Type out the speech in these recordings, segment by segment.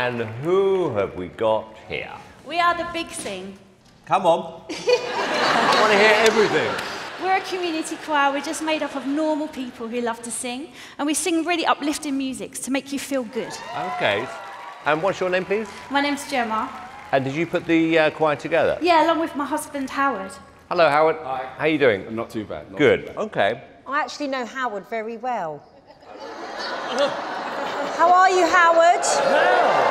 And who have we got here? We are the Big Sing. Come on. I want to hear everything. We're a community choir. We're just made up of normal people who love to sing. And we sing really uplifting music to make you feel good. Okay. And what's your name, please? My name's Gemma. And did you put the uh, choir together? Yeah, along with my husband, Howard. Hello, Howard. Hi. How are you doing? Not too bad. not Good. too bad. Okay. I actually know Howard very well. How are you, Howard?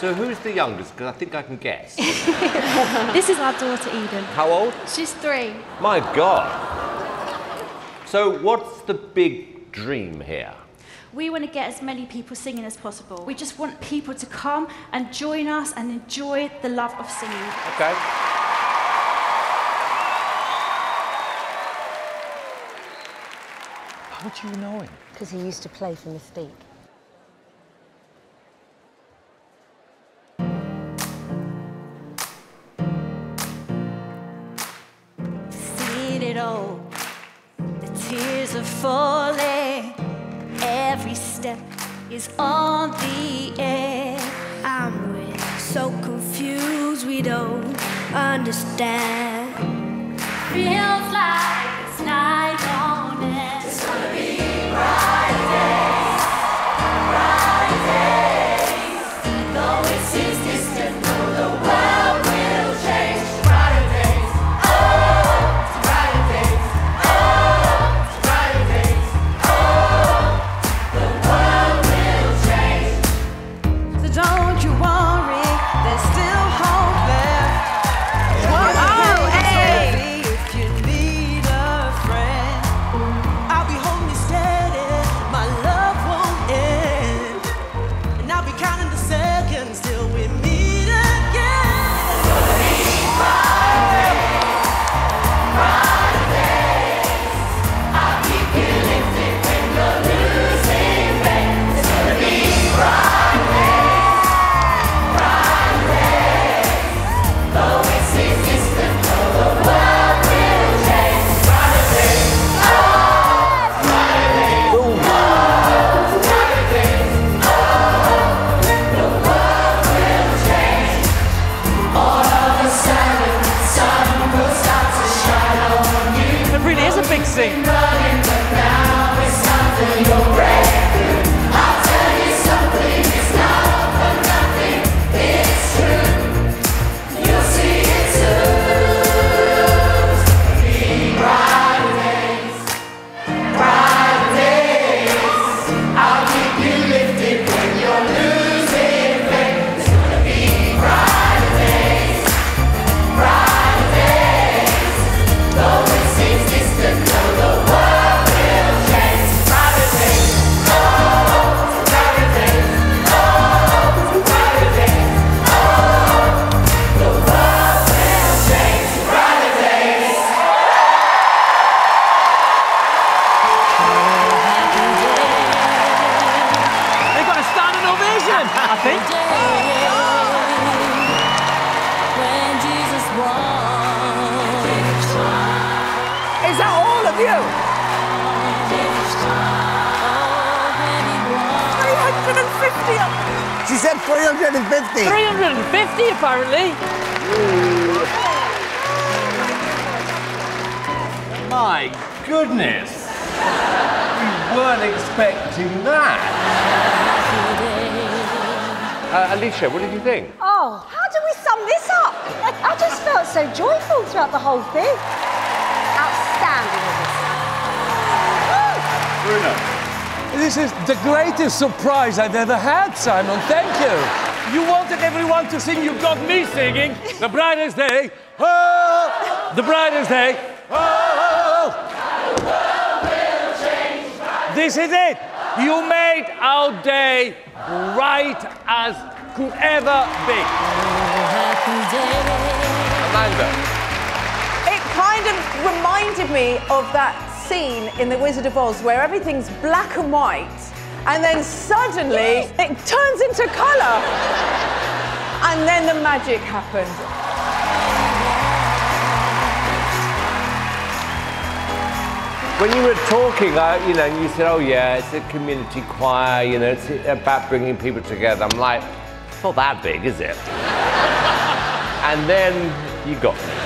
So who's the youngest? Because I think I can guess. This is our daughter, Eden. How old? She's three. My God. So what's the big dream here? We want to get as many people singing as possible. We just want people to come and join us and enjoy the love of singing. Okay. How do you know him? Because he used to play for Mystique. The tears are falling. Every step is on the edge. I'm so confused we don't understand. Feels like is ovation, I think. When Jesus walks, Is that all of you? 350 of She said 350. 350 apparently. My goodness. We weren't expecting that. Uh, Alesha, what did you think? Oh, how do we sum this up? I just felt so joyful throughout the whole thing. Outstanding, Bruno. This is the greatest surprise I've ever had, Simon. Thank you. You wanted everyone to sing. You got me singing. The brightest day. Oh, the brightest day. Oh, this is it. You made our day bright as could ever be. Amanda. It kind of reminded me of that scene in The Wizard of Oz where everything's black and white and then suddenly it turns into colour. And then the magic happened. When you were talking, I, you know, you said, "Oh yeah, it's a community choir. You know, it's about bringing people together." I'm like, "It's not that big, is it?" and then you got me,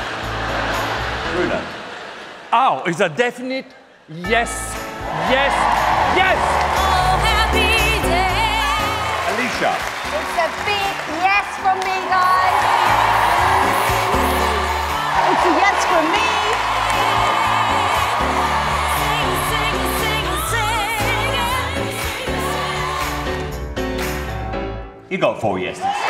Bruno. Oh, it's a definite yes, yes, yes. Oh, happy day. Alesha. It's a big yes from me, guys. You got four yeses.